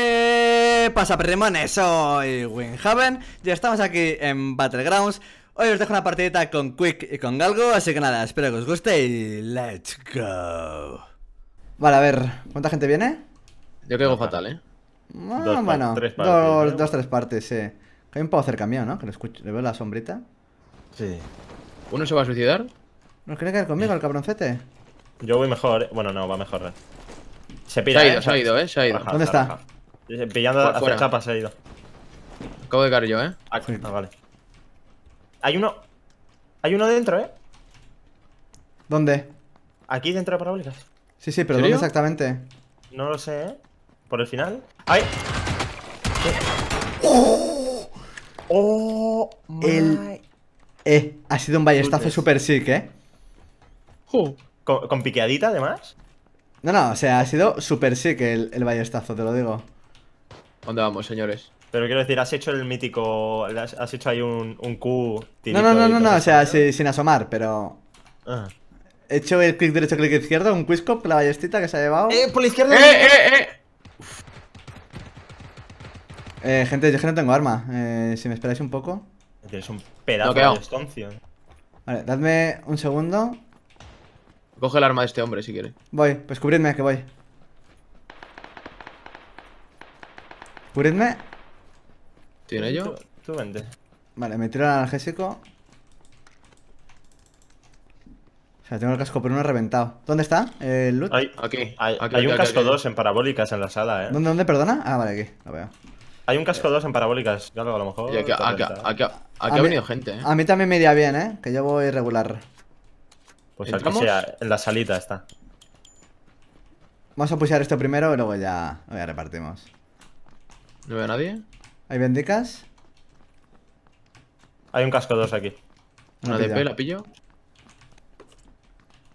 ¿Qué pasa, perrimones? Soy Winhaven y estamos aquí en Battlegrounds. Hoy os dejo una partidita con Quick y con Galgo, así que nada, espero que os guste y let's go. Vale, a ver, ¿cuánta gente viene? Yo caigo fatal, ¿eh? Ah, Dos bueno, tres partes, dos, ¿no? dos, tres partes, sí. Hay un poco cerca mío, ¿no? Que le, escucho, le veo la sombrita. Sí. ¿Uno se va a suicidar? ¿No quiere caer conmigo el cabroncete? Yo voy mejor, eh. bueno, no, va mejor. eh. Se Se pira, ha ido, eh. se ha ido, ¿eh? Se ha ido. Baja, ¿Dónde está? baja. Pillando Fu- hacia fuera. chapa se ha ido. Acabo de caer yo, ¿eh? Ah, vale. Hay uno. Hay uno dentro, eh. ¿Dónde? Aquí dentro de parabólicas. Sí, sí, pero ¿Serio? ¿dónde exactamente? No lo sé, eh. Por el final. ¡Ay! ¡Oh! El- my- Eh, ha sido un ballestazo super sick, ¿eh? Uh, ¿Con, con piqueadita, además? No, no, o sea, ha sido super sick el, el ballestazo, te lo digo. ¿Dónde vamos, señores? Pero quiero decir, has hecho el mítico. Has, hecho ahí un, un Q. No, no, no, no, no, o sea, sin asomar, pero... Ah. He hecho el clic derecho, clic izquierdo, un quizcop la ballestita que se ha llevado. ¡Eh, por la izquierda! ¡Eh, eh, eh! Eh, gente, yo es que no tengo arma. Eh, si me esperáis un poco. Tienes un pedazo de estoncio. Vale, dadme un segundo. Coge el arma de este hombre si quiere. Voy, pues cubridme, que voy. Cubridme. ¿Tiene yo? Tú, tú vente. Vale, me tiro el analgésico. O sea, tengo el casco por uno reventado. ¿Dónde está el loot? Hay, Aquí. hay, aquí, hay aquí, un aquí, casco aquí. 2 en parabólicas en la sala, eh. ¿Dónde, dónde, perdona? Ah, vale, aquí, lo veo. Hay un casco 2 en parabólicas. Claro, a lo mejor. Y aquí, aquí, ha mí- venido gente, ¿eh? A mí también me iría bien, ¿eh? Que yo voy regular. Pues aquí ¿Entramos? sea, en la salita está. Vamos a pushear esto primero y luego ya, luego ya repartimos. ¿No veo a nadie? ¿Hay bendicas? Hay un casco 2 aquí. ¿Una No DP la pillo?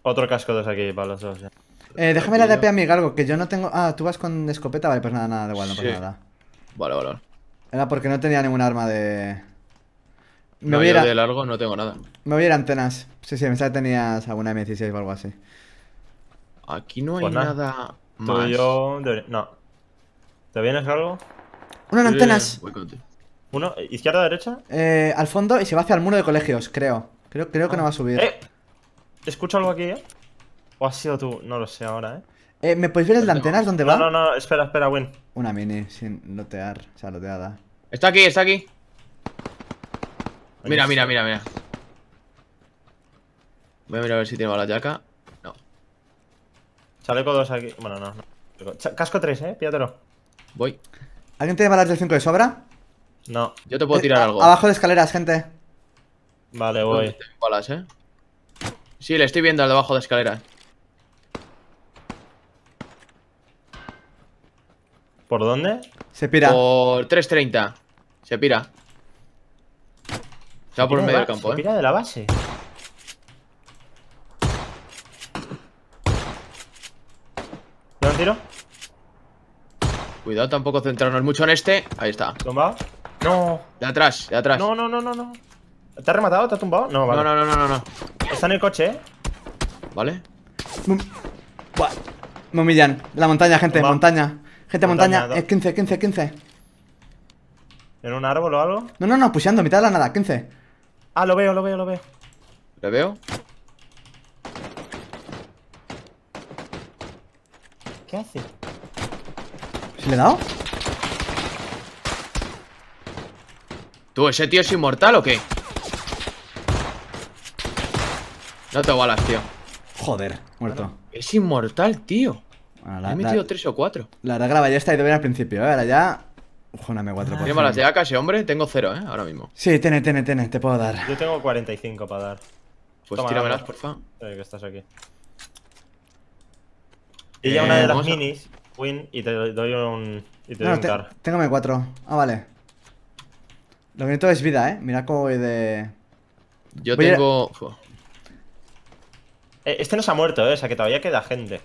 Otro casco 2 aquí para los dos. ya. Eh, déjame la. DP a mí, Galgo, que yo no tengo... Ah, tú vas con escopeta, vale, pues nada, nada, da igual, no pasa Sí. nada. Vale, vale, vale. Era porque no tenía ningún arma de... Me No, voy a yo ir a... de largo no tengo nada. Me voy a ir a antenas. Sí, sí, pensaba que tenías alguna M16 o algo así. Aquí no hay Pues nada. nada Tú más. y yo. No. ¿Te vienes algo? ¡Una en antenas! voy contigo. ¿Uno? ¿Izquierda derecha? Eh, al fondo y se va hacia el muro de colegios, creo. Creo, creo que no va a subir. ¡Eh! Escucho algo aquí, eh. ¿O has sido tú? No lo sé ahora, eh. Eh, ¿Me podéis ver el de antenas dónde va? No, no, no, espera, espera, Win. Una mini, sin lotear. O sea, loteada. Está aquí, está aquí. Mira, mira, mira, mira. Voy a mirar a ver si tiene bala yaca. No. Chaleco 2 aquí. Bueno, no, no. Casco 3, eh, pídatelo. Voy. ¿Alguien tiene balas del 5 de sobra? No, Yo te puedo Eh, tirar a- algo. Abajo de escaleras, gente. vale, ¿Dónde voy. tengo balas, eh? Sí, le estoy viendo al debajo de escaleras. ¿Por dónde? Se pira. Por 3.30. Se pira. Se va por el medio del campo, se eh. Mira de la base. ¿Le un tiro? Cuidado tampoco centrarnos mucho en este. Ahí está. ¿Tumbado? No. De atrás, de atrás. No, no, no, no, no. ¿Te has rematado? ¿Te has tumbado? No, no, vale. no, no, no, no, no. Está en el coche, eh. ¿Vale? Buah. Me humillan. La montaña, gente, montaña. Gente, montaña. Montaña, Eh, 15, 15, 15. ¿En un árbol o algo? No, no, no, pusheando, mitad de la nada, 15. Ah, lo veo, lo veo, lo veo. ¿Le veo? ¿Qué hace? ¿Se le he dado? ¿Tú, ese tío es inmortal o qué? No tengo balas, tío. Joder, muerto. Es inmortal, tío. Bueno, la, he la, metido tres o cuatro. la verdad que la ballesta ha ido bien al principio, ¿eh? Ahora ya. Ojo, una M4 por ¿Tiene balas de AK ese hombre? Tengo cero, eh, ahora mismo. Sí, tiene, tiene, tiene, te puedo dar. Yo tengo 45 para dar. Pues Toma, tíramelas, porfa. Eh, que estás aquí. Y ya Eh, una de las a- minis, Win, y te doy un. Y te No, doy un te- car. tengo M4. Ah, vale. Lo que necesito es vida, ¿eh? Mira cómo voy de. Yo Voy tengo. Eh, este no se ha muerto, eh. O sea que todavía queda gente.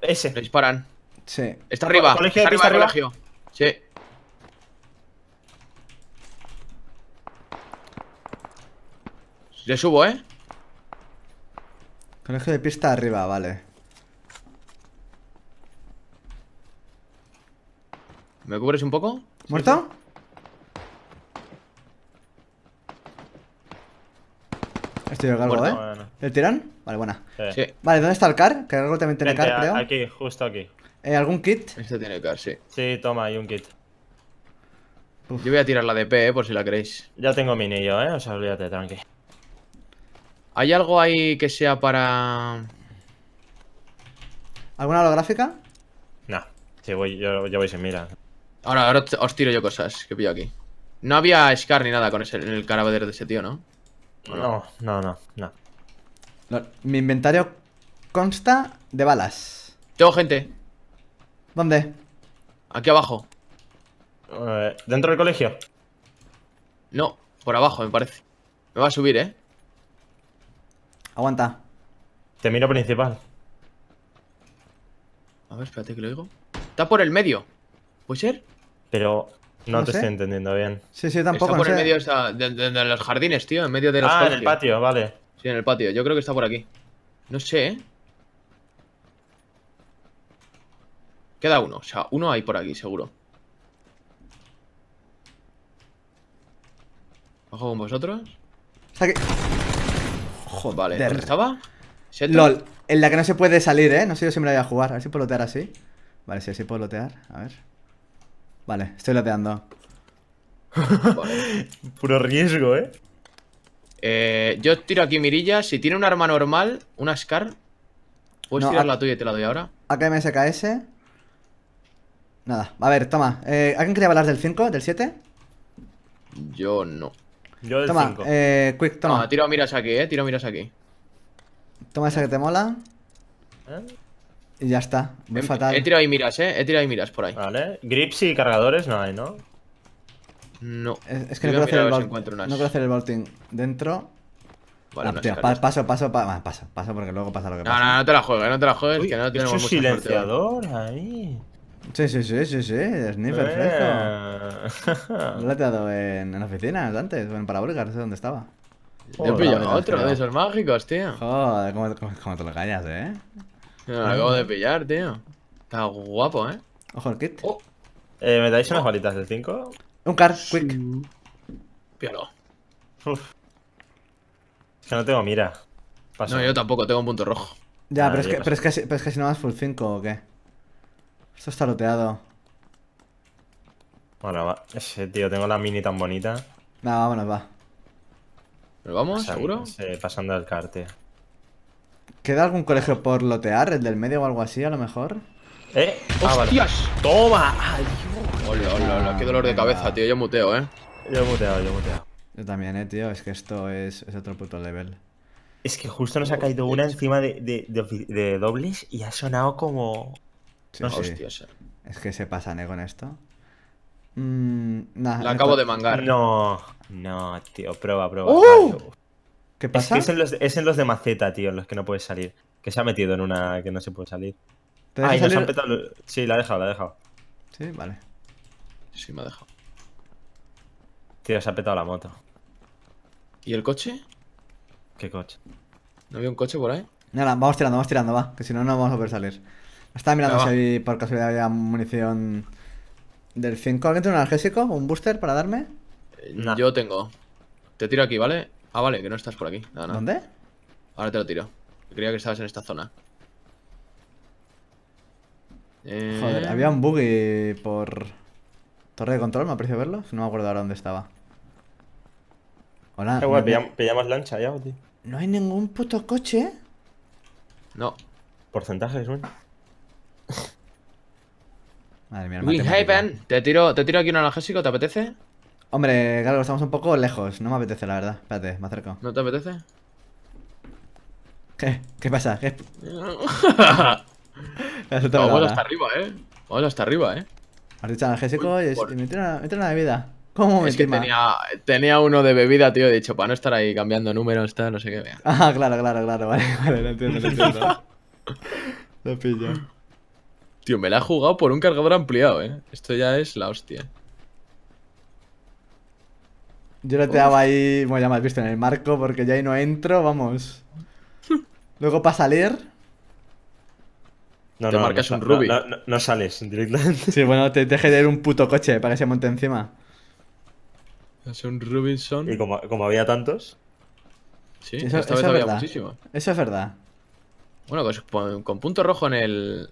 Ese. Le disparan. Sí. Está arriba. colegio, está arriba arriba. colegio. Sí. Le subo, eh. Colegio de pista arriba, vale. ¿Me cubres un poco? ¿Muerto? Estoy Galgo, Muerto, ¿eh? bueno. ¿El tirán? Vale, buena. Sí. Vale, ¿dónde está el car? Que Galgo también tiene Vente, car, creo. Aquí, justo aquí. Eh, ¿Algún kit? Este tiene car, sí. Sí, toma, hay un kit. Yo voy a tirar la DP, eh, por si la queréis. Ya tengo mini yo, eh. O sea, olvídate, tranqui. ¿Hay algo ahí que sea para. ¿Alguna holográfica? No. Sí, voy, yo, yo voy sin mira. Ahora, ahora os tiro yo cosas que pillo aquí. No había Scar ni nada con ese, en el cadáver de ese tío, ¿no? No, no, no, no. No, Mi inventario consta de balas. Tengo gente. ¿Dónde? Aquí abajo. Eh, ¿Dentro del colegio? No, por abajo, me parece. Me va a subir, ¿eh? Aguanta. Te miro principal. A ver, espérate que lo digo. Está por el medio. ¿Puede ser? Pero no, No te sé. estoy entendiendo bien. Sí, sí, tampoco. está por sé. medio esa- de, de- de los jardines, tío. En medio de los Ah, en el patio, vale. Sí, en el patio. Yo creo que está por aquí. No sé, ¿eh? Queda uno. O sea, uno hay por aquí, seguro. ¿Bajo con vosotros? Está aquí. Joder. Vale, ¿dónde estaba? ¿Seto? LOL. En la que no se puede salir, ¿eh? No sé yo si me la voy a jugar. A ver si puedo lotear así. Vale, sí, sí puedo lotear. A ver. Vale, estoy loteando. Vale. Puro riesgo, eh. Eh, yo tiro aquí mirillas. Si tiene un arma normal, una Scar, puedes No, tirar a- la tuya y te la doy ahora. AKMSKS. Nada. A ver, toma. Eh, ¿Alguien quería balas del 5? ¿Del 7? Yo no. Yo del Toma, 5. eh, Quick, Toma, toma. tiro miras aquí, eh. Tiro miras aquí. Toma esa que te mola. ¿Eh? Y ya está. Muy He- fatal. He tirado ahí miras, eh. He tirado ahí miras por ahí. Vale. Grips y cargadores no hay, ¿no? No. Es, es que Yo no quiero hacer el si unas. No quiero hacer el vaulting dentro. Vale, Ah, tío, Scar, pa- ya está. paso, paso, pa- paso, paso porque luego pasa lo que No, pasa. no, no te la juegues, no te la juegues, Uy, que no tenemos suerte hoy. silenciador ahí. Sí, sí, sí, sí, sí. Sniper fresco. Eh. Lo he dado en, en oficinas antes, o en parabólicas, no sé dónde estaba. Te he pillado otro de esos mágicos, tío. Joder, cómo, cómo- cómo te lo callas, eh. Me lo acabo de pillar, tío. Está guapo, eh. Ojo el kit. Oh, Eh, ¿Me dais unas balitas del 5? Un car, quick. píalo. Uf. Es que no tengo mira. Paso. No, yo tampoco, tengo un punto rojo. Ya, Ah, pero, es que, pero, es que, si- pero es que si no vas full 5 o qué. Esto está looteado. Bueno, va. Ese tío, tengo la mini tan bonita. Nada, vámonos, va. ¿Nos vamos? Pasan- ¿Seguro? Sí, pasando el car, tío. ¿Queda algún colegio por lotear? ¿El del medio o algo así, a lo mejor? ¿Eh? Ah, vale. ¡Hostias! ¡Toma! ¡Adiós! Hola, hola, hola, qué dolor de cabeza, tío. Yo muteo, eh. Yo he muteado, yo he muteado. Yo también, eh, tío. Es que esto es, es otro puto level. Es que justo nos ha caído una encima de, de, de ofi- de dobles y ha sonado como. Sí, No, sí. Hostias. Es que se pasan, eh, con esto. Mmm. Nah, La acabo de mangar. No, no, tío, prueba, prueba. ¡Oh! Vale. ¿Qué Es que es en, los, es en los de maceta, tío, en los que no puedes salir. Que se ha metido en una que no se puede salir. ¿Te Ay, nos salir? han petado. Sí, la ha dejado, la ha dejado. Sí, vale. Sí, me ha dejado. Tío, se ha petado la moto. ¿Y el coche? Qué coche. ¿No había un coche por ahí? Nada, vamos tirando, vamos tirando, va. Que si no, no vamos a poder salir. Estaba mirando Venga, si por casualidad había munición del 5. ¿Alguien tiene un analgésico? ¿Un booster para darme? Eh. Yo tengo. Te tiro aquí, ¿vale? Ah, vale, que no estás por aquí. ¿Dónde? Ahora te lo tiro. Creía que estabas en esta zona. Eh, Joder, había un buggy por torre de control, me ha parecido verlo. No me acuerdo ahora dónde estaba. Hola. Qué guay, no- pillamos, pillamos lancha ya, tío. No hay ningún puto coche. No. Porcentajes, güey. Madre mía, el te tiro, te tiro aquí un analgésico, ¿te apetece? Hombre, claro, estamos un poco lejos. No me apetece, la verdad. Espérate, me acerco. ¿No te apetece? ¿Qué? ¿Qué pasa? ¿Qué? Vamos da. hasta arriba, eh. Vamos hasta arriba, eh. Has dicho analgésico y, es- por- y me tira una, me una bebida. ¿Cómo me Es que tenía, tenía uno de bebida, tío. He dicho, para no estar ahí cambiando números, tal, no sé qué. vea. Ah, claro, claro, claro. Vale, vale, lo entiendo, lo entiendo. lo pillo. Tío, me la he jugado por un cargador ampliado, eh. Esto ya es la hostia. Yo lo te daba ahí, bueno, ya me has visto en el marco porque ya ahí no entro, vamos. Luego para salir. No, Te no, marcas no, un Ruby. No, no- no sales directamente. Sí, bueno, te deje de ir un puto coche para que se monte encima. Es un Robinson. Y como, como había tantos. Sí, Eso- esta eso vez es había verdad. muchísimo. Eso es verdad. Bueno, pues con, con punto rojo en el,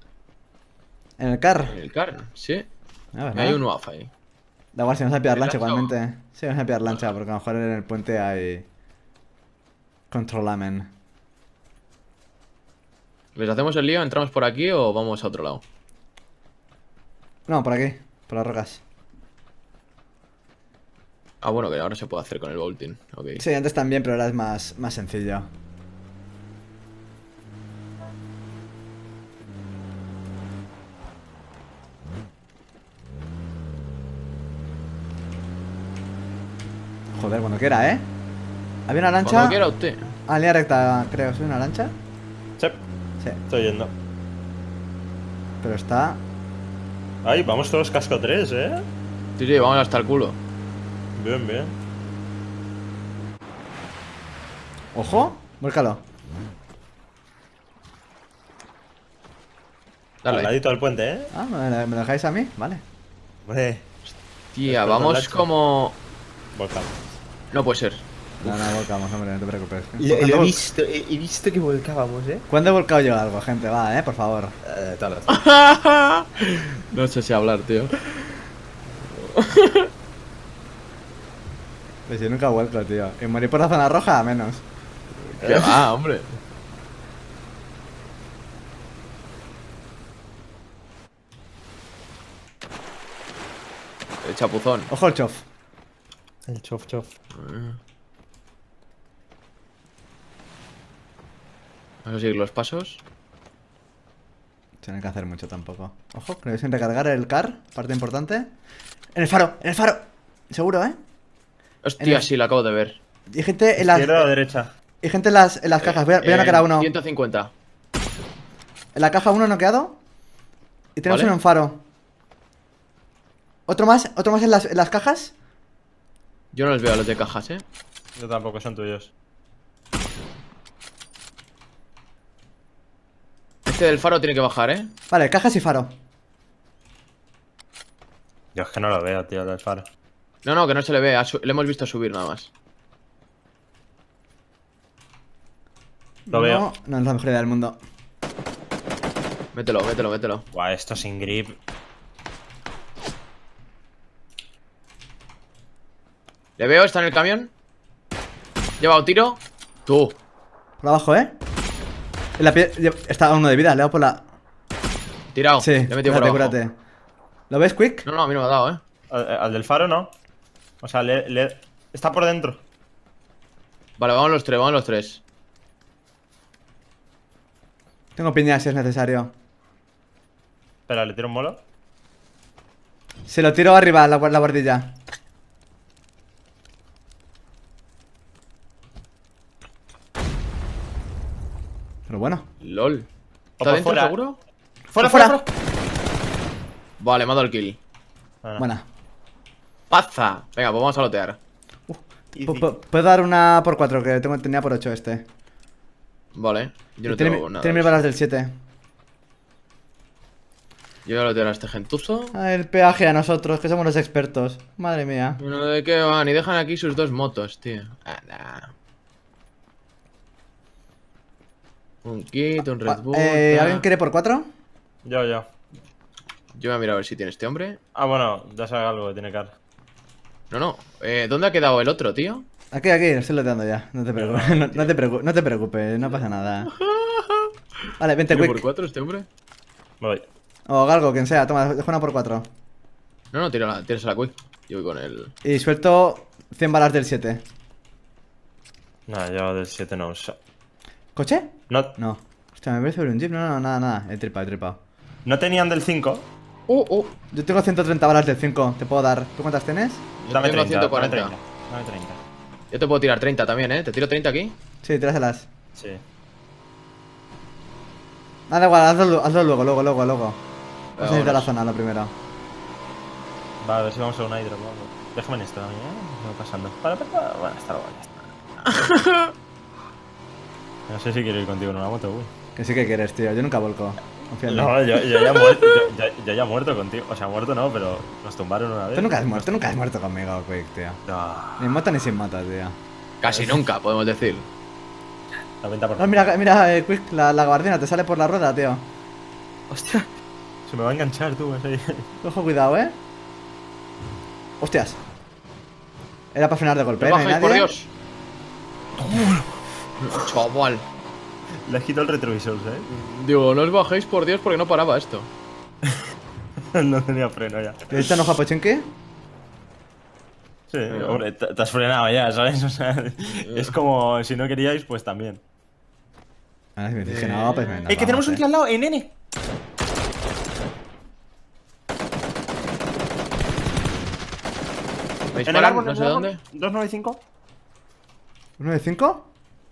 En el car. en el car, sí. A ver, Hay un WAF ahí. Da igual si vamos a pillar lancha ¿Lancha o- igualmente. Sí, vamos a pillar lancha porque a lo mejor en el puente hay. Controlamen. ¿Les hacemos el lío? ¿Entramos por aquí o vamos a otro lado? No, por aquí, por las rocas. Ah, bueno, que ahora se puede hacer con el bolting. Ok. Sí, antes también, pero ahora es más, más sencillo. Joder, cuando quiera, ¿eh? Había una lancha. Cuando quiera usted. Ah, línea recta, creo. ¿Es una lancha? Sí, Sí, estoy yendo. pero está. Ay, vamos todos casco 3, ¿eh? Sí, sí, vamos hasta el culo. Bien, bien. ¡Ojo! Vuélcalo. Al Dale. ladito del puente, ¿eh? Ah, ¿me me lo dejáis a mí? Vale. Hombre, Tía, Después vamos como... volcán. No puede ser. No, no, volcamos, hombre, no te preocupes. Lo, lo he ¿Cuándo, visto, he, he visto que volcábamos, ¿eh? ¿Cuándo he volcado yo algo, gente? Va, eh, por favor. Eh, tal vez. no sé si hablar, tío. Pues yo nunca vuelco, tío. Y morir por la zona roja, menos. ¿Qué va, hombre? El chapuzón. Ojo el chof. El chof chof. Vamos a seguir los pasos. Tienen que hacer mucho tampoco. Ojo, que deben recargar el car, parte importante. En el faro, en el faro. Seguro, ¿eh? Hostia, el- sí, lo acabo de ver. Y gente en las, ¿Izquierda o derecha? y gente en las, en las cajas. Voy a, voy a Eh, noquear a uno. 150. En la caja uno noqueado. Y tenemos Vale. uno en faro. Otro más, otro más en las, en las cajas. Yo no les veo a los de cajas, eh. Yo tampoco, son tuyos. Este del faro tiene que bajar, eh. Vale, cajas y faro. Yo es que no lo veo, tío, del faro. No, no, que no se le ve. Le hemos visto subir nada más. Lo no, veo. No es la mejor idea del mundo. Mételo, mételo, mételo. Buah, esto sin grip. Le veo, está en el camión. Lleva tiro. Tú. Por abajo, ¿eh? En la pie- Está a uno de vida, le he dado por la. Tirado. Sí, Le he metido por abajo. cúrate. ¿Lo ves, Quick? No, no, a mí no me ha dado, eh. Al, al del faro no. O sea, le, le- está por dentro. Vale, vamos los tres, vamos los tres. Tengo piña si es necesario. Espera, le tiro un molo. Se lo tiro arriba, la, la guardilla. Pero bueno. LOL. ¿Está dentro fuera. seguro? ¡Fuera, Fuera. fuera, fuera! Vale, me ha dado el kill. Ah, Buena. ¡Paza! Venga, pues vamos a lotear. Puedo dar una por 4, que tengo, tenía por 8 este. Vale. Yo no tiene, tengo nada. tiene mil balas del 7. Yo voy a lotear a este gentuzo. Ah, el peaje a nosotros, que somos los expertos. Madre mía. Bueno, ¿de qué van? Y dejan aquí sus dos motos, tío. Anda. Un kit, un Red Ah, Bull. eh. ¿Alguien quiere por 4? Yo, yo. Yo voy a mirar a ver si tiene este hombre. Ah, bueno, ya sabe algo que tiene cara. No, no. Eh, ¿Dónde ha quedado el otro, tío? Aquí, aquí, lo estoy loteando ya. No te preocupes, no, no te, preocu- no te preocupes, no pasa nada. Vale, vente, ¿Tiene por quick. cuatro este hombre? Me voy. O Galgo, quien sea, toma, deja una por 4. No, no, tira la, tienes la quick. Yo voy con el. Y suelto 100 balas del 7. No, yo del 7 no uso. ¿Coche? No, No. Hostia, me parece un jeep. No, no, nada, nada. He tripado, he tripado. no tenían del 5. ¡Uh, uh! Yo tengo 130 balas del 5, te puedo dar. ¿Tú cuántas tienes? Yo Dame tengo 30, 140. Dame 30. Dame 30. Yo te puedo tirar 30 también, ¿eh? ¿Te tiro 30 aquí? Sí, tíraselas. Sí. Ah, da igual, hazlo, hazlo luego, luego, luego, luego. Vamos a ir a la zona lo primero. Va, a ver si vamos a una hidro. Déjame en esto, ¿eh? ¿Qué va pasando? Para, para, para. Bueno, está bueno, ya está. No sé si quiero ir contigo en una moto, uy. Que sí que quieres, tío. Yo nunca volco. Confía en mí. No, yo, yo ya he muerto, yo, yo- yo ya he muerto contigo. O sea, muerto no, pero nos tumbaron una vez. Tú nunca has muerto, nunca has muerto conmigo, Quick, tío. No, Ni moto ni sin moto, tío. Casi nunca, podemos decir. 90%. No, mira, mira, eh, Quick, la, la gabardina te sale por la rueda, tío. Hostia. Se me va a enganchar tú, así. Ojo, cuidado, eh. Hostias. Era para frenar de golpe, ¿eh? ¿No hay bajéis, por? Dios. Chaval. Le has quitado el retrovisor, ¿eh? Digo, no os bajéis, por Dios, porque no paraba esto. no tenía freno ya. ¿Le diste un ojo a Pochinki? Sí, hombre, te, has frenado ya, ¿sabes? O sea, es como si no queríais, pues también. Si me no, pues me ¡Eh, que tenemos un tío al lado! ¡Eh, nene! ¿Me En el disparan? árbol, No sé dónde. árbol. 295.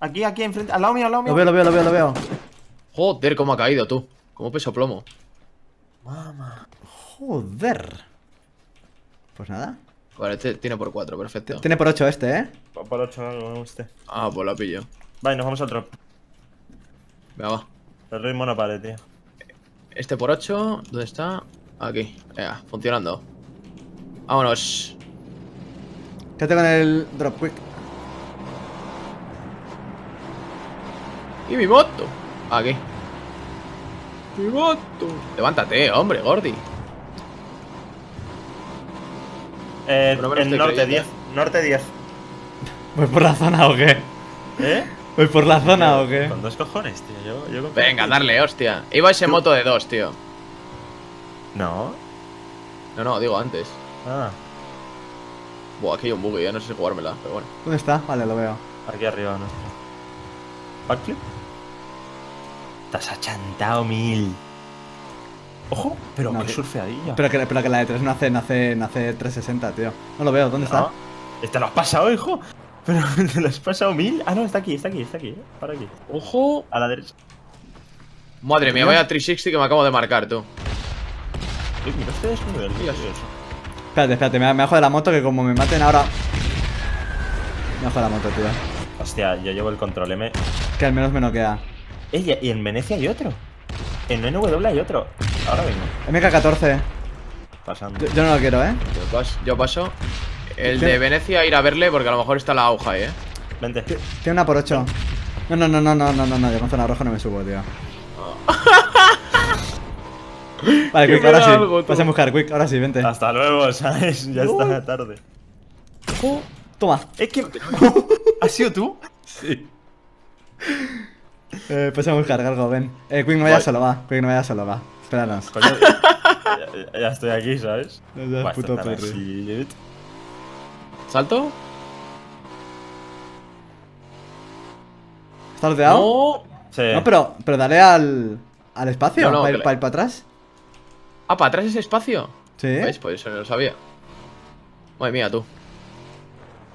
Aquí, aquí, enfrente. Al lado mío, al lado mío. Lo veo, lo veo, lo veo, lo veo. Joder, cómo ha caído tú. Como peso plomo. Joder. Pues nada. Vale, este tiene por 4, perfecto. Tiene por 8 este, ¿eh? Por 8, no me guste. Ah, pues la pillo. Vale, nos vamos al drop. Venga, va. El ritmo no pare, tío. Este por 8, ¿dónde está? Aquí. Venga, funcionando. Vámonos. Quédate con el drop quick. ¿Y mi moto? Aquí. Mi moto. Levántate, hombre, Gordy. Eh, estoy norte 10. creyendo. Norte 10. ¿Voy por la zona o qué? ¿Eh? ¿Voy por la zona o qué? Con dos cojones, tío. Yo, yo confío Venga, darle, hostia. Iba ese moto de dos, tío. No. No, no, digo antes. Ah, Buah, aquí hay un buggy, ya no sé si jugármela, pero bueno. ¿Dónde está? Vale, lo veo. aquí arriba, no. Backflip. Te has achantado mil. Ojo, pero No, qué que- surfeadilla. Pero que, pero que la de 3 no hace, no hace, no hace 360, tío. No lo veo, ¿dónde está? No. Este lo has pasado, hijo. Pero te lo has pasado mil. Ah, no, está aquí, está aquí, está aquí. eh. Para aquí. Ojo. A la derecha. Madre mía, vaya 360 que me acabo de marcar, tú. Mira este desnivel. Mira. Espérate, espérate, me, me bajo de la moto que como me maten ahora. Me bajo de la moto, tío. Hostia, yo llevo el control M. Que al menos me noquea. Ey, y en Venecia hay otro. En NW hay otro. Ahora mismo. MK14. Pasando. Yo, yo no lo quiero, ¿eh? Yo, pas- yo paso. El ¿Qué? de Venecia ir a verle porque a lo mejor está la aguja ahí, eh. Vente. Tiene una por 8. No, no, no, no, no, no, no, no. Yo con zona roja no me subo, tío. Vale, Que Quick, ahora sí. Vas a buscar, Quick, ahora sí, vente. Hasta luego, ¿sabes? Ya está tarde. Toma. Es que. ¿Has sido tú? Sí. Eh, pues a buscar algo, ven. Eh, Quick no vaya solo, va. Quick no vaya solo, va. Espéranos. Coño, ya, ya estoy aquí, ¿sabes? No seas Buah, puto perro. así. ¿Salto? ¿Está looteado? No. Sí. No, pero, pero dale al, al espacio No, no, para, ir, le- para ir para atrás. Ah, para atrás ese espacio. Sí. ¿Ves? Pues eso no lo sabía. Madre mía, tú.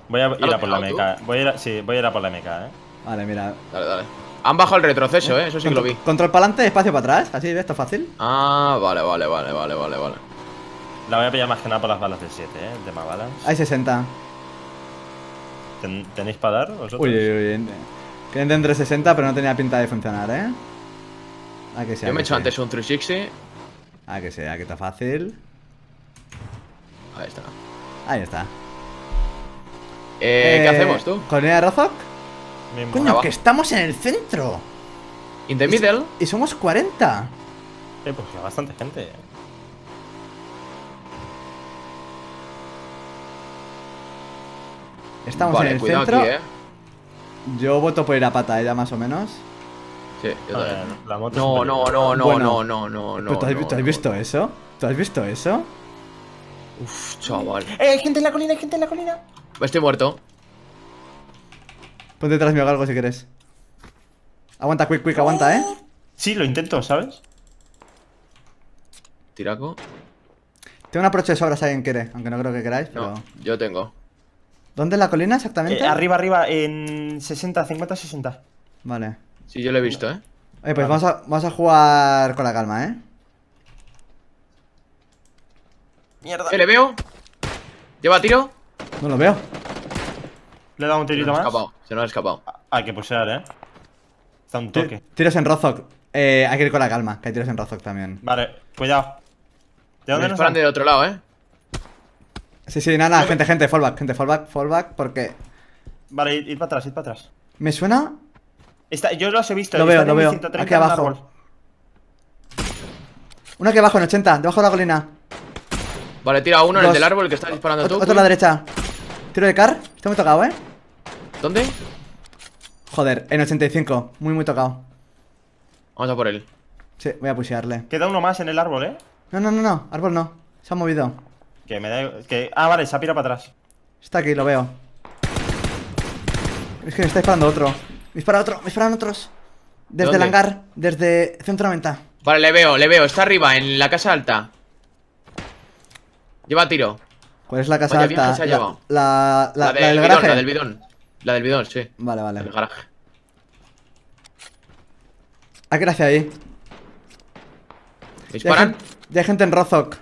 Voy a ir a por la meca. Voy a ir a, sí, voy a ir a por la meca, eh. Vale, mira. Dale, dale. Han bajado el retroceso, eh. Eso sí que lo vi. Control para adelante, espacio para atrás. Así, ¿ves? Esto es fácil. Ah, vale, vale, vale, vale, vale, vale. La voy a pillar más que nada por las balas del 7, eh. El tema balas. Hay 60. Ten- ¿Tenéis para dar vosotros? Uy, uy, uy. Que entre 60, pero no tenía pinta de funcionar, ¿eh? Ah, que sea. Yo me he hecho antes un 360. Ah, que sea, que está fácil. Ahí está. Ahí está. Eh, ¿Qué hacemos, tú? ¿Colonia de Rozok? Mismo. Coño, que estamos en el centro. In the middle. Y somos 40. Eh, pues que bastante gente, eh. Estamos vale, en el centro. aquí, eh. Yo voto por ir a pata, ya más o menos. Sí, yo ver, la moto No, no, no, no, Bueno. no, no, no, no. ¿tú has, no, ¿tú has no. visto eso? ¿Tú has visto eso? Uf, chaval. ¡Eh, hay gente en la colina, hay gente en la colina! Estoy muerto. Ponte detrás mío algo si quieres. Aguanta, quick, quick, aguanta, ¿eh? Sí, lo intento, ¿sabes? Tiraco. Tengo una aproche de sobra si alguien quiere, aunque no creo que queráis, pero... No, yo tengo. ¿Dónde es la colina exactamente? Eh, arriba, arriba, en 60, 50, 60. Vale. Sí, yo lo he visto, eh. Oye, pues vamos a, vamos a jugar con la calma, ¿eh? Mierda. Eh, le veo. Lleva tiro. No lo veo. Le he dado un Se tirito nos ha más. escapado. Se nos ha escapado. Hay que pusear, eh. Está un toque. Tiros en Rozok. Eh, hay que ir con la calma, que hay tiros en Rozok también. Vale, cuidado. ¿De Me dónde nos dan? del otro lado, eh. Sí, sí, nada, nada, gente, gente, fallback, gente, fallback, fallback, porque Vale, id, id para atrás, id para atrás. me suena. Está, yo los he visto. Lo están veo, lo veo. 130 Aquí un abajo. árbol. Uno aquí abajo en 80, debajo de la colina. Vale, tira uno en el del árbol que estás disparando Otro, tú. otro a la derecha. Tiro de car. Está muy tocado, eh. ¿Dónde? Joder, en 85. Muy, muy tocado. Vamos a por él. Sí, voy a pushearle. Queda uno más en el árbol, ¿eh? No, no, no, no. Árbol no. Se ha movido. Que me da. Que... Ah, vale, se ha pirado para atrás. Está aquí, lo veo. Es que me está disparando otro. Me dispara otro, me disparan otros. Desde el hangar, desde centro 90. Vale, le veo, le veo. Está arriba, en la casa alta. Lleva tiro. ¿Cuál es la casa Vaya alta? se ha la, llevado. la, la, La, la del del bidón, garaje. la del bidón. La del bidón, sí. Vale, vale. El garaje. Hay que ir hacia ahí. ¿Me Ya hay, ¿Disparan? ya hay gente en Rozok.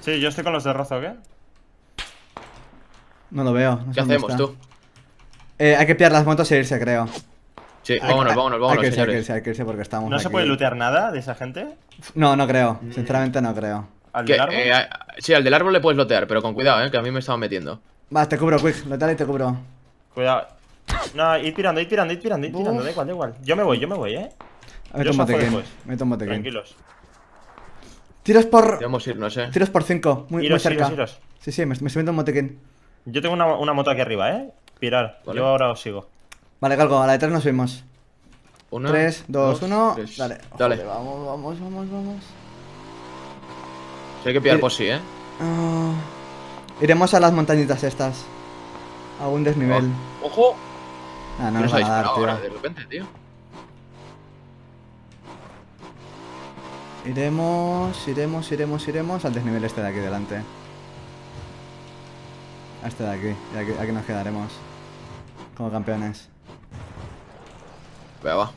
Sí, yo estoy con los de Rozo, ¿qué? No lo veo. no ¿Qué hacemos, está. tú? Eh, hay que pillar las motos e irse, creo. Sí, Hay- vámonos, vámonos, hay vámonos, que irse, Hay que irse, hay que irse porque estamos ¿No se puede lootear nada de esa gente? No, no creo. Sinceramente no creo. ¿Al del árbol? eh, a- sí, al del árbol le puedes lotear, pero con cuidado, eh, que a mí me estaban metiendo. Va, te cubro, quick. Lo tal y te cubro. Cuidado. No, id tirando, id tirando, id tirando, id tirando, da igual, da igual. Yo me voy, yo me voy, eh. Botequín. después. Meto un botequín. Tranquilos. Tiros por. Debemos irnos, eh. Tiros por 5. Muy, cerca. iros, iros. Sí, sí, me, me estoy metiendo un botequín. Yo tengo una, una moto aquí arriba, eh. Pirar. Vale. Yo ahora os sigo. Vale, Galgo, a la de 3 nos subimos. Una, 3, 2, 1. tres. Dale. Dale. Joder, vamos, vamos, vamos, vamos. Sí, hay que pillar por sí, eh. Ah, iremos a las montañitas estas. A un desnivel. Oh, ¡Ojo! Ah, no ¿Quién nos van a dar, tío. ahora de repente, tío? Iremos, iremos, iremos, iremos al desnivel este de aquí delante. A este de aquí. Y aquí, aquí nos quedaremos. Como campeones. Venga, va.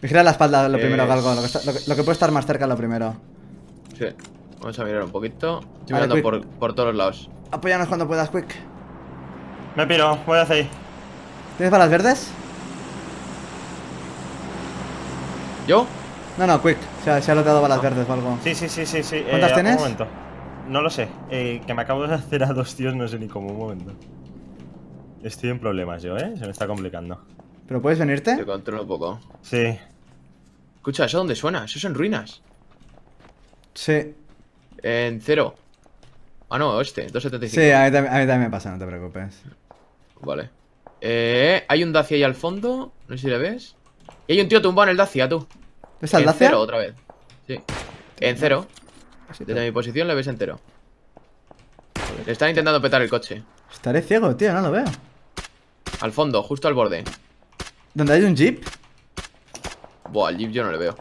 Vigila la espalda lo primero, Es- Galgo. Lo que, está- lo que- lo que puede estar más cerca lo primero. Sí. Vamos a mirar un poquito. Estoy Vale, mirando por, por todos lados. Apóyanos cuando puedas, quick. Me piro, voy hacia ahí. ¿Tienes balas verdes? ¿Yo? No, no, quick. Se ha, se ha loteado balas verdes o algo. Sí, sí, sí, sí, sí. ¿Cuántas eh, tienes? Un momento. No lo sé. Eh, que me acabo de hacer a dos tíos, no sé ni cómo. Un momento. Estoy en problemas yo, eh. Se me está complicando. ¿Pero puedes Te venirte? controlo un poco. Sí. Escucha, ¿eso dónde suena? Eso es en ruinas. Sí. En cero. Ah, no, este, 275. Sí, a mí, también- a mí también me pasa, no te preocupes. Vale. Eh, hay un Dacia ahí al fondo. No sé si le ves. Y hay un tío tumbado en el Dacia, tú. ¿Es al en Dacia? cero otra vez. Sí. En cero. Desde mi posición le ves entero. Le están intentando petar el coche. Estaré ciego, tío, no lo veo. Al fondo, justo al borde. ¿Dónde hay un jeep? Buah, al Jeep yo no le veo.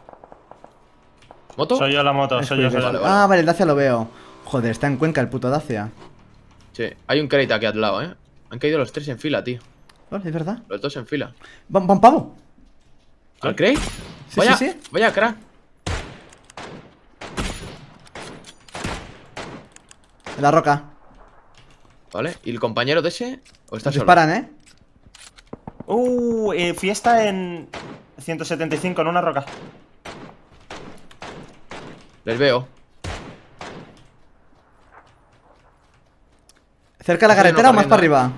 ¿Moto? Soy yo la moto, Es soy yo, soy yo. vale. Ah, vale, el Dacia lo veo. Joder, está en Cuenca el puto Dacia. Sí. Hay un crédito aquí al lado, eh. Han caído los tres en fila, tío. Es verdad. Los dos en fila. ¡Bam, bam, pavo! ¿Al crate? Sí, vaya, sí, sí. vaya, crack. En la roca. Vale. ¿Y el compañero de ese? ¿O está Nos solo? disparan, ¿eh? Uh, eh, fiesta en 175 en una roca. Les veo. ¿Cerca de la carretera o más para arriba?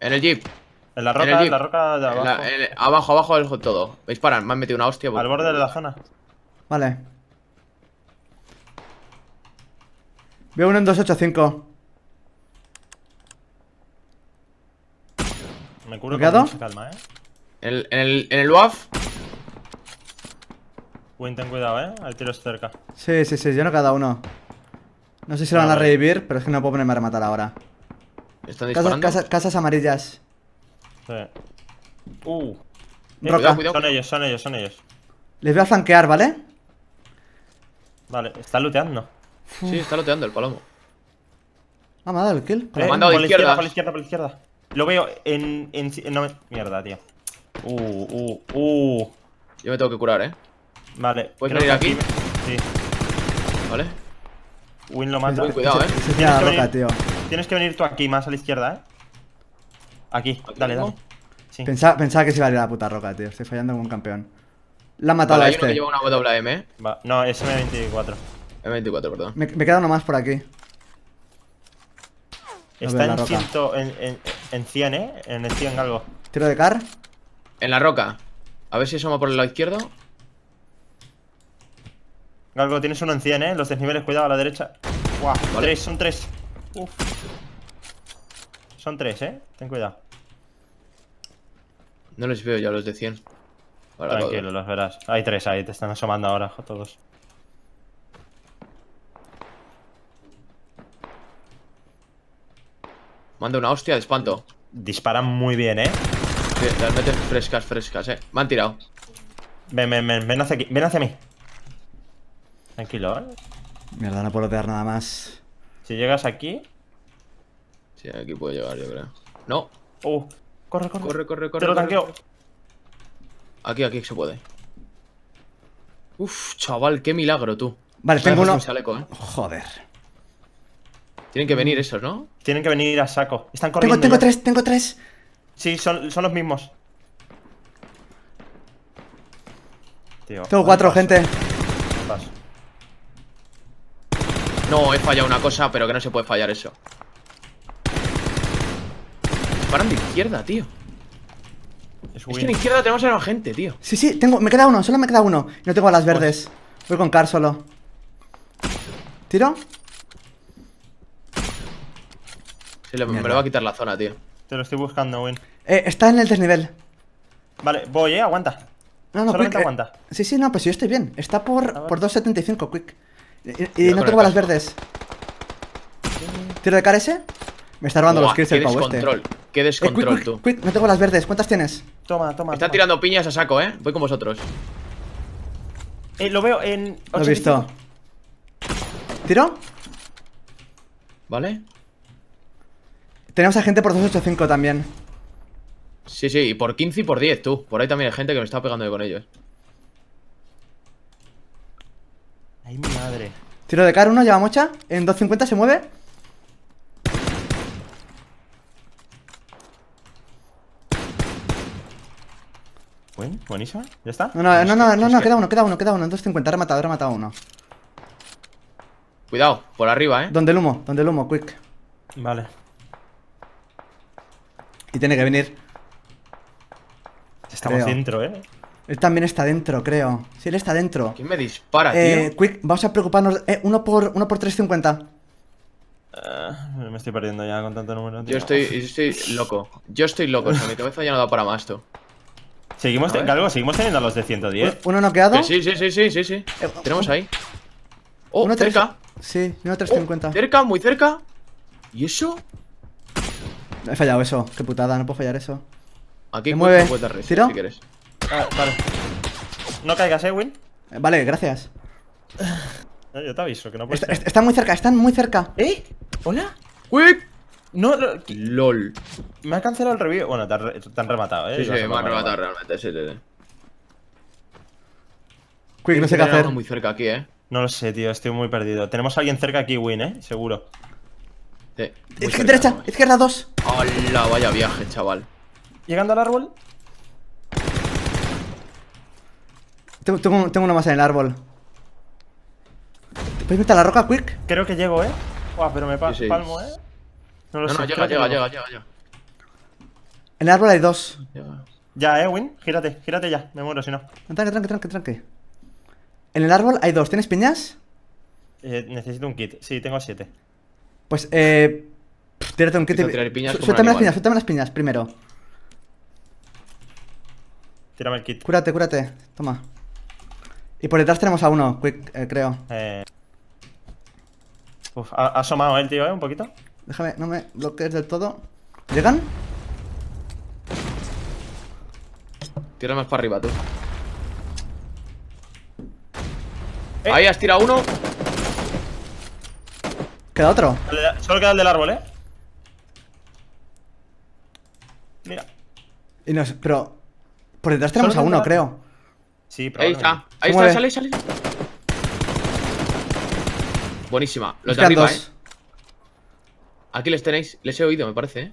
En el Jeep. En la En el roca, en la roca de En abajo. la- en el- abajo, abajo del todo. Me disparan, me han metido una hostia. Al borde de la zona. Vale. Veo uno en 285. Me curo con mucha calma, eh. En el, en el, en el UAF. Win, ten cuidado, eh. Hay tiros cerca. Sí, sí, sí, yo no cada uno. No sé si lo van a revivir, pero es que no puedo ponerme a rematar ahora. Están Casas, disparando. casa- casas amarillas. Sí. Uh. Eh, Roca. Cuidado, cuidado. Son ellos, son ellos, son ellos. Les voy a flanquear, ¿vale? Vale, está looteando. Sí, está loteando el palomo. Ah, me ha dado el kill. Me Eh, mandado de por la izquierdas. Por la izquierda, por la izquierda. Lo veo en. en no, me- mierda, tío. Uh, uh, uh. Yo me tengo que curar, eh. Vale. ¿Puedes venir que aquí? Sí. Vale. Win lo mata. Cuidado, eh. Se Tienes que roca, tío. venir- Tienes que venir tú aquí, más a la izquierda, eh. Aquí, Aquí dale, mismo. dale. Sí. Pensaba, pensaba que se iba a ir a la puta roca, tío. Estoy fallando como un campeón. La ha matado Vale, a hay uno que este. lleva una WM, ¿eh? Va. No, es M24. M24, perdón. Me, me queda uno más por aquí. Está en la en, roca. 100, en, en, en 100, ¿eh? En el 100 algo. Tiro de car. En la roca. A ver si asoma por el lado izquierdo. Galgo, tienes uno en 100, ¿eh? Los desniveles, cuidado a la derecha. Vale. tres, son tres. Uf. Son tres, ¿eh? Ten cuidado. No les veo ya los de 100. Ahora, Tranquilo, los verás. Hay tres ahí, te están asomando ahora todos. Manda una hostia de espanto. Disparan muy bien, ¿eh? Sí, las metes frescas, frescas, eh. Me han tirado. Ven, ven, ven, ven hacia aquí, ven hacia mí. Tranquilo, ¿eh? Mierda, no puedo pegar nada más. Si llegas aquí. Sí, aquí puedo llegar, yo creo. No. Uh, corre, corre. Corre, corre, corre. Te lo tanqueo. corre. Aquí, aquí se puede. Uf, chaval, qué milagro tú. Vale, tengo dejas uno. un chaleco, eh. Joder. Tienen que venir esos, ¿no? Tienen que venir a saco. Están corriendo. Tengo, tengo ya. tres, tengo tres. Sí, son, son los mismos. Tío, Tengo cuatro, paso, gente. No, he fallado una cosa, pero que no se puede fallar eso. Paran de izquierda, tío. Es que en izquierda tenemos a la gente, tío. Sí, sí, tengo, me queda uno, solo me queda uno. Y no tengo a las verdes. Voy con car solo. ¿Tiro? Sí, le- me lo va a quitar la zona, tío. Te lo estoy buscando, win. Eh, está en el desnivel. Vale, voy, eh, aguanta. No, no, Solamente quick. eh, aguanta. sí, sí, no, pues yo estoy bien. Está por, por 2.75, quick. Y, no tengo el las casco. verdes. ¿Tiro de car ese? Me está robando los kills qué el pavo este. descontrol. Qué Eh, descontrol, quick, tú. quick, quick, no tengo las verdes. ¿Cuántas tienes? Toma, toma. Están toma. tirando piñas a saco, eh. Voy con vosotros. Eh, lo veo en. Lo he visto. 85. ¿Tiro? ¿Vale? Tenemos a gente por 285 también. Sí, sí, y por 15 y por 10, tú. Por ahí también hay gente que me está pegando con ellos. Ay, mi madre. Tiro de car uno, lleva mocha. En 250 se mueve. Buen, buenísima. ¿Ya está? No, no, no, no, no, no, que- queda uno, queda uno, queda uno. En 250, ha rematado, ha rematado uno. Cuidado, por arriba, eh. Donde el humo, donde el humo, quick. Vale. Y tiene que venir. Estamos Creo. dentro, eh. Él también está dentro, creo. Sí, él está dentro. ¿Quién me dispara, Eh, tío? quick, vamos a preocuparnos. Eh, uno por, uno por 350. Ah, me estoy perdiendo ya con tanto número. tío. Yo estoy, yo estoy loco. Yo estoy loco, o sea, mi cabeza ya no da para más, tú. Seguimos. Galgo, seguimos teniendo a los de 110. Uno noqueado. Que sí, sí, sí, sí, sí, sí. Eh, Tenemos ahí. Oh, Uno tres- cerca. Sí, uno Oh, 350. cerca, muy cerca. ¿Y eso? He fallado eso. Qué putada, no puedo fallar eso. Aquí mueve. reset, ¿Tiro? si quieres. Ah, vale. No caigas, eh, Win. Eh, Vale, gracias. Yo te aviso que no puedes. Está- est- están muy cerca, están muy cerca. ¿Eh? ¿Hola? ¡Quick! No, lo- LOL. me ha cancelado el review. Bueno, te han, re- te han rematado, eh. Sí, sí, me han rematado realmente, sí, sí. Quick, no sé qué hacer. muy cerca aquí, eh. No lo sé, tío, estoy muy perdido. Tenemos a alguien cerca aquí, Win, eh, seguro. Sí, Izquierda, derecha, izquierda 2. ¡Hala! Vaya viaje, chaval. Llegando al árbol. Tengo, tengo- tengo uno más en el árbol. ¿Puedes meter a la roca, quick? Creo que llego, eh. Buah, pero me pa- Sí, sí. palmo, eh. No lo No, sé. no, llega, llega, llego. llega, llega, llega. En el árbol hay dos. Llega. Ya, eh, Win. Gírate, gírate ya. Me muero si no. Tranque, tranque, tranque, tranque. En el árbol hay dos. ¿Tienes piñas? Eh, necesito un kit. Sí, tengo siete. Pues, eh. pff, Tírate un kit. Piñas un Suéltame las piñas, suéltame las piñas primero. Tírame el kit. Cúrate, cúrate. Toma. Y por detrás tenemos a uno, quick, eh, creo. Eh. Uf, ha, ha asomado el tío, eh, un poquito. Déjame, no me bloquees del todo. ¿Llegan? Tira más para arriba, tú. Eh. Ahí has tirado uno. Queda otro. Solo queda el del árbol, eh. Mira. Y nos, pero. Por detrás tenemos a uno, creo. Sí, Ahí está. Ahí está, mueve. sale, sale. Buenísima. Los de arriba, dos. eh. Aquí les tenéis. Les he oído, me parece, eh.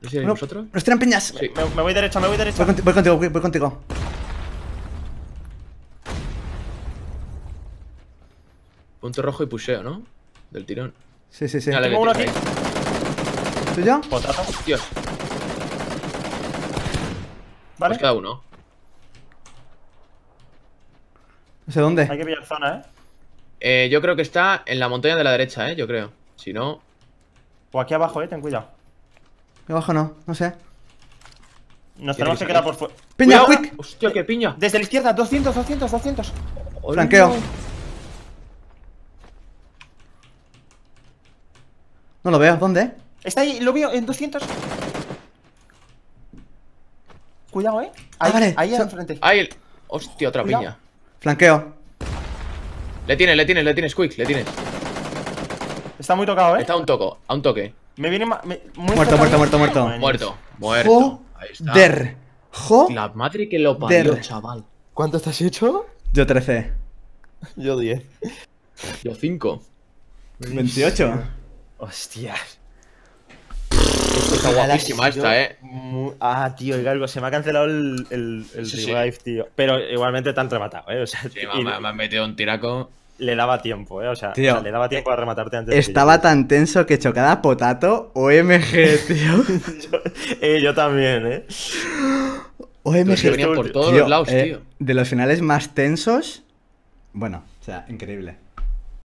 Si erais Bueno, vosotros. Nos tiran piñas. Sí. Me, me voy derecha, me voy Voy, derecha. conti- voy contigo, voy, voy contigo. Punto rojo y pusheo, ¿no? Del tirón. Sí, sí, sí. Dale, Tengo uno aquí. ¿Tuyo? Potato. Dios, Vale. pues queda uno. No sé dónde. Hay que pillar zona, ¿eh? Eh, yo creo que está en la montaña de la derecha, ¿eh? Yo creo. Si no... O aquí abajo, ¿eh? Ten cuidado. Aquí abajo no, no sé. Nos tenemos que que quedar por fuera. ¡Piña, ¡Cuidado! quick! ¡Hostia, qué piña! Desde la izquierda, 200, 200, 200. Flanqueo. No lo veo, ¿dónde? Está ahí, lo veo en 200. Cuidado, ¿eh? Ahí, Ah, vale. ahí So- enfrente. El- ¡Hostia, otra Cuidado. piña! Flanqueo. Le tienes, le tienes, le tienes, Quick, le tienes. Está muy tocado, ¿eh? Está a un toco, a un toque. Me viene ma- me- muy Muerto, muerto, muerto, muerto. Muerto, muerto. Ahí está. Joder. Jo. La madre que lo parió, Der. chaval. ¿Cuánto estás hecho? Yo 13. Yo 10. Yo 5. 28. Hostias. Está guapísima esta, eh. Ah, tío, el galgo, se me ha cancelado el, el, el Sí, sí. revive, tío. Pero igualmente te han rematado, ¿eh? O sea, Sí, y me, han metido un tiraco. le daba tiempo, ¿eh? O sea, Tío, o sea, le daba tiempo a rematarte antes de que Estaba tan tenso que chocada potato OMG, tío. yo- Eh, yo también, ¿eh? OMG. Venían por todos Tío, los lados, eh, tío. De los finales más tensos. Bueno, o sea, increíble.